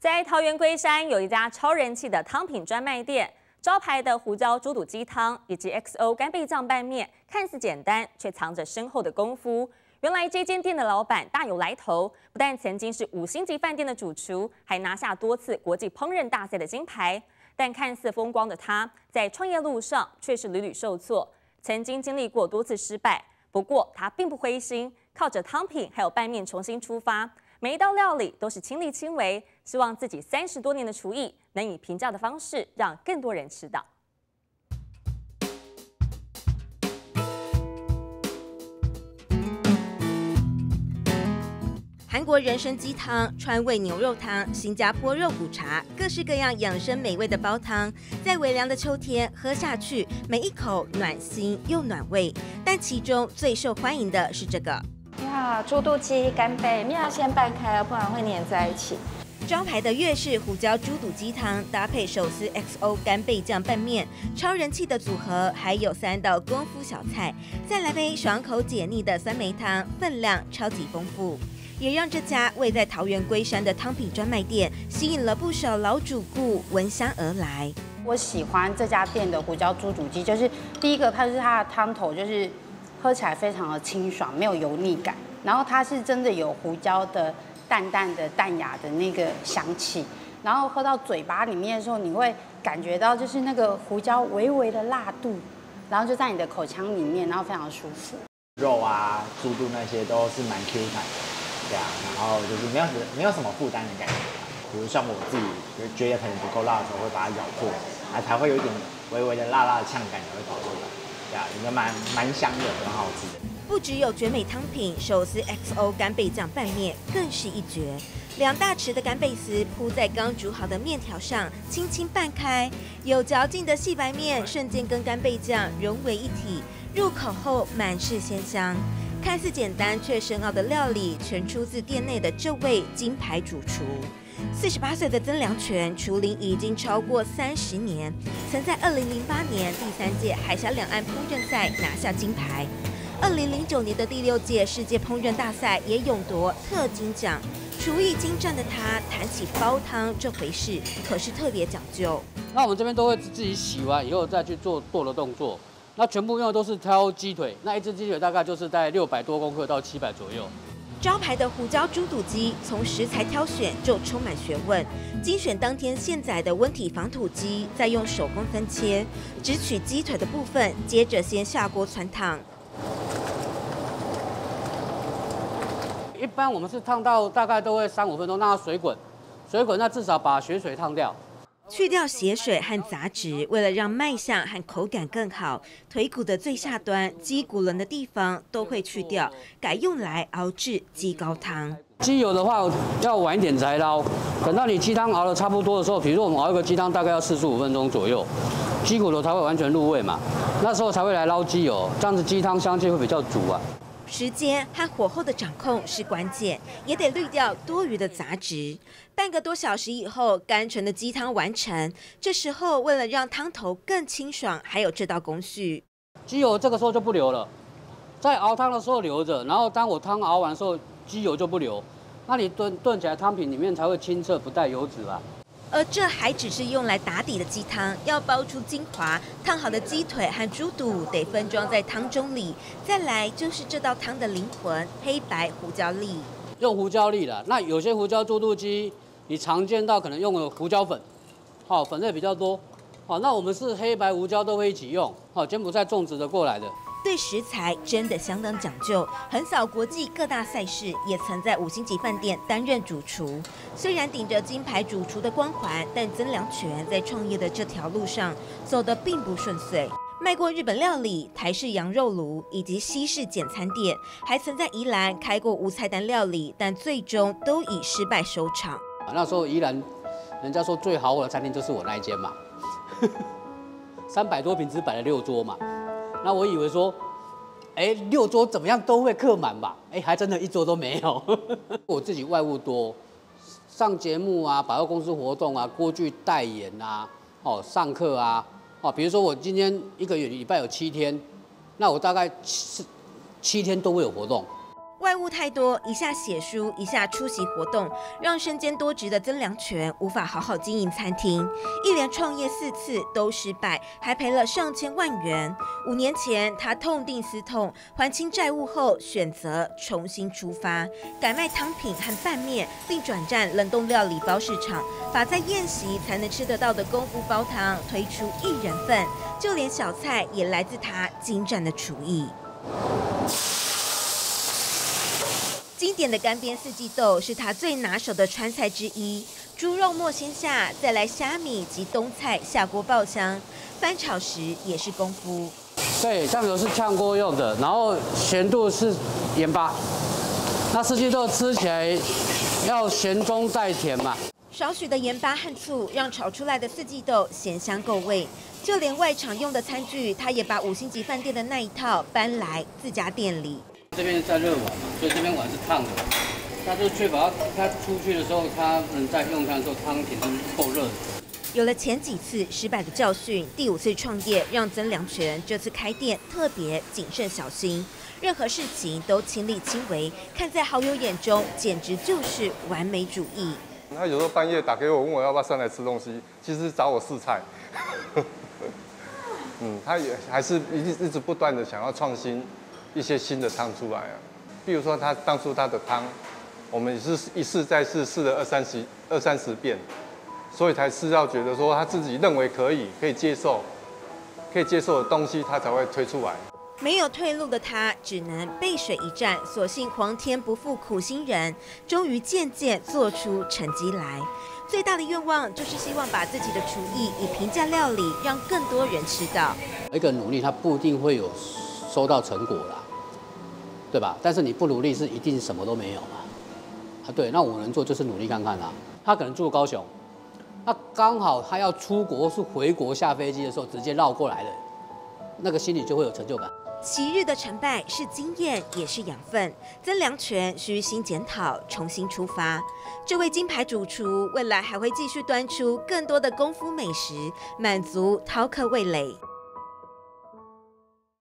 在桃园龟山有一家超人气的汤品专卖店，招牌的胡椒猪肚鸡汤以及 XO 干贝酱拌面，看似简单，却藏着深厚的功夫。原来这间店的老板大有来头，不但曾经是五星级饭店的主厨，还拿下多次国际烹饪大赛的金牌。但看似风光的他，在创业路上却是屡屡受挫，曾经经历过多次失败。不过他并不灰心，靠着汤品还有拌面重新出发。每一道料理都是亲力亲为，希望自己三十多年的厨艺能以平价的方式让更多人吃到。韩国人参鸡汤、川味牛肉汤、新加坡肉骨茶，各式各样养生美味的煲汤，在微凉的秋天喝下去，每一口暖心又暖胃。但其中最受欢迎的是这个，呀，猪肚鸡干贝，面要先拌开，不然会粘在一起。招牌的粤式胡椒猪肚鸡汤，搭配手撕 XO 干贝酱拌面，超人气的组合。还有三道功夫小菜，再来杯爽口解腻的酸梅汤，分量超级丰富。也让这家位在桃园龟山的汤品专卖店吸引了不少老主顾闻香而来。我喜欢这家店的胡椒猪肚鸡，就是第一个，它是它的汤头，就是喝起来非常的清爽，没有油腻感。然后它是真的有胡椒的淡淡的淡雅的那个香气，然后喝到嘴巴里面的时候，你会感觉到就是那个胡椒微微的辣度，然后就在你的口腔里面，然后非常舒服。肉啊，猪肚那些都是蛮 Q 弹的。对啊，然后就是没有没有什么负担的感觉，比如像我自己觉得可能不够辣的时候，会把它咬破，啊才会有一点微微的辣辣的呛感才会跑出来，对啊，应该蛮蛮香的，很好吃的。不只有绝美汤品，手撕 XO 干贝酱拌面更是一绝。两大匙的干贝丝铺在刚煮好的面条上，轻轻拌开，有嚼劲的细白面瞬间跟干贝酱融为一体，入口后满是鲜香。看似简单却深奥的料理，全出自店内的这位金牌主厨。四十八岁的曾良全，厨龄已经超过三十年，曾在二零零八年第三届海峡两岸烹饪赛拿下金牌，二零零九年的第六届世界烹饪大赛也勇夺特金奖。厨艺精湛的他，谈起煲汤这回事，可是特别讲究。那我们这边都会自己洗完以后再去做剁的动作。那全部用的都是挑鸡腿，那一只鸡腿大概就是在六百多公克到七百左右。招牌的胡椒猪肚鸡，从食材挑选就充满学问，精选当天现宰的温体防土鸡，再用手工分切，只取鸡腿的部分，接着先下锅汆烫。一般我们是烫到大概都会三五分钟，让它水滚，水滚那至少把血水烫掉。去掉血水和杂质，为了让卖相和口感更好，腿骨的最下端鸡骨轮的地方都会去掉，改用来熬制鸡高汤。鸡油的话要晚一点才捞，等到你鸡汤熬的差不多的时候，比如说我们熬一个鸡汤大概要四十五分钟左右，鸡骨头才会完全入味嘛，那时候才会来捞鸡油，这样子鸡汤香气会比较足啊。时间和火候的掌控是关键，也得滤掉多余的杂质。半个多小时以后，甘醇的鸡汤完成。这时候，为了让汤头更清爽，还有这道工序：鸡油这个时候就不留了，在熬汤的时候留着，然后当我汤熬完的时候，鸡油就不留，那你炖炖起来汤品里面才会清澈，不带油脂吧。而这还只是用来打底的鸡汤，要煲出精华，烫好的鸡腿和猪肚得分装在汤中里。再来就是这道汤的灵魂——黑白胡椒粒。用胡椒粒了，那有些胡椒猪肚鸡，你常见到可能用了胡椒粉，好，粉类比较多。好，那我们是黑白胡椒都会一起用。好，柬埔寨种植的过来的。对食材真的相当讲究，横扫国际各大赛事，也曾在五星级饭店担任主厨。虽然顶着金牌主厨的光环，但曾良全在创业的这条路上走得并不顺遂。卖过日本料理、台式羊肉炉以及西式简餐店，还曾在宜兰开过无菜单料理，但最终都以失败收场。那时候宜兰人家说最豪华的餐厅就是我那一间嘛，三百多平只摆了六桌嘛。那我以为说，哎，六桌怎么样都会客满吧？哎，还真的一桌都没有。我自己外务多，上节目啊，百货公司活动啊，锅具代言啊，哦，上课啊，哦，比如说我今天一个月礼拜有七天，那我大概七七天都会有活动。外务太多，一下写书，一下出席活动，让身兼多职的曾良全无法好好经营餐厅，一连创业四次都失败，还赔了上千万元。五年前，他痛定思痛，还清债务后，选择重新出发，改卖汤品和拌面，并转战冷冻料理包市场，把在宴席才能吃得到的功夫煲汤推出一人份，就连小菜也来自他精湛的厨艺。经典的干煸四季豆是他最拿手的川菜之一，猪肉末先下，再来虾米及冬菜下锅爆香，翻炒时也是功夫。对，酱油是炝锅用的，然后咸度是盐巴。那四季豆吃起来要咸中带甜嘛。少许的盐巴和醋，让炒出来的四季豆咸香够味。就连外场用的餐具，他也把五星级饭店的那一套搬来自家店里。这边在热碗嘛，所以这边碗是烫的，那就确保它出去的时候，它能在用餐的时候汤品是够热的。有了前几次失败的教训，第五次创业让曾良全这次开店特别谨慎小心，任何事情都亲力亲为，看在好友眼中，简直就是完美主义。他有时候半夜打给我，问我要不要上来吃东西，其实找我试菜。嗯，他也还是一直一直不断的想要创新。一些新的汤出来啊，比如说他当初他的汤，我们也是一试再试，试了二三十二三十遍，所以才试到觉得说他自己认为可以可以接受，可以接受的东西，他才会推出来。没有退路的他，只能背水一战，所幸皇天不负苦心人，终于渐渐做出成绩来。最大的愿望就是希望把自己的厨艺以平价料理让更多人吃到。一个努力，他不一定会有收到成果啦。对吧？但是你不努力是一定什么都没有嘛。啊，对，那我能做就是努力看看啦。他可能住高雄，那刚好他要出国是回国下飞机的时候直接绕过来的，那个心里就会有成就感。昔日的成败是经验，也是养分。曾良全虚心检讨，重新出发。这位金牌主厨未来还会继续端出更多的功夫美食，满足饕客味蕾。